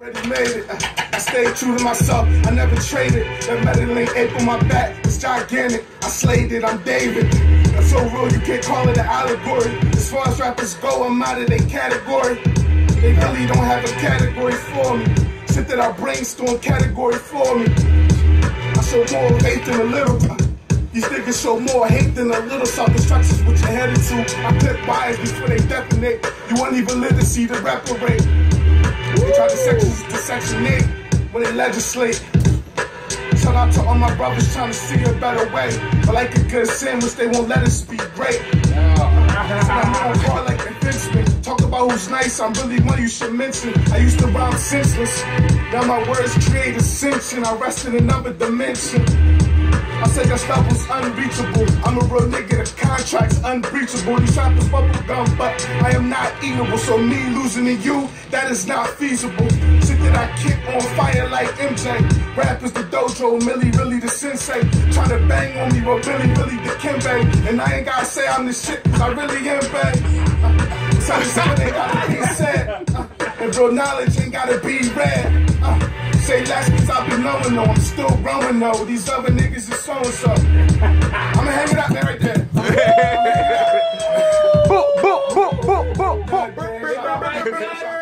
Already made it. I stayed true to myself. I never traded. That Medellin ape on my back It's gigantic. I slayed it. I'm David. That's so real. You can't call it an allegory. As far as rappers go, I'm out of their category. They really don't have a category for me. Shit that I brainstorm category for me. I show more faith than a little. These niggas show more hate than a little self-destruction's what you're headed to. I clip wires before they detonate. You won't even live to see the reparate. They try to section to section 8 when they legislate. Shout out to all my brothers trying to see a better way. But like a good sandwich, they won't let us be great. I'm like convincement. Talk about who's nice, I'm really one you should mention. I used to rhyme senseless. Now my words create ascension. I rest in another dimension. I said your was unreachable. I'm a real nigga, the contract's unbreachable. These rappers bubble gum, but I am not eatable. So me losing to you, it's not feasible. Shit that I kick on fire like MJ. Rap is the dojo, Milly really the sensei. Trying to bang on me, but Billy really the Kimbe. And I ain't gotta say I'm the shit, cause I really am bad. Something they gotta be said. Uh, and real knowledge ain't gotta be read. Uh, say less cause I've been knowing though, I'm still growing though. These other niggas is so and so. I'ma hang it out there right there. boop, boop, boop, boop, boop, boop.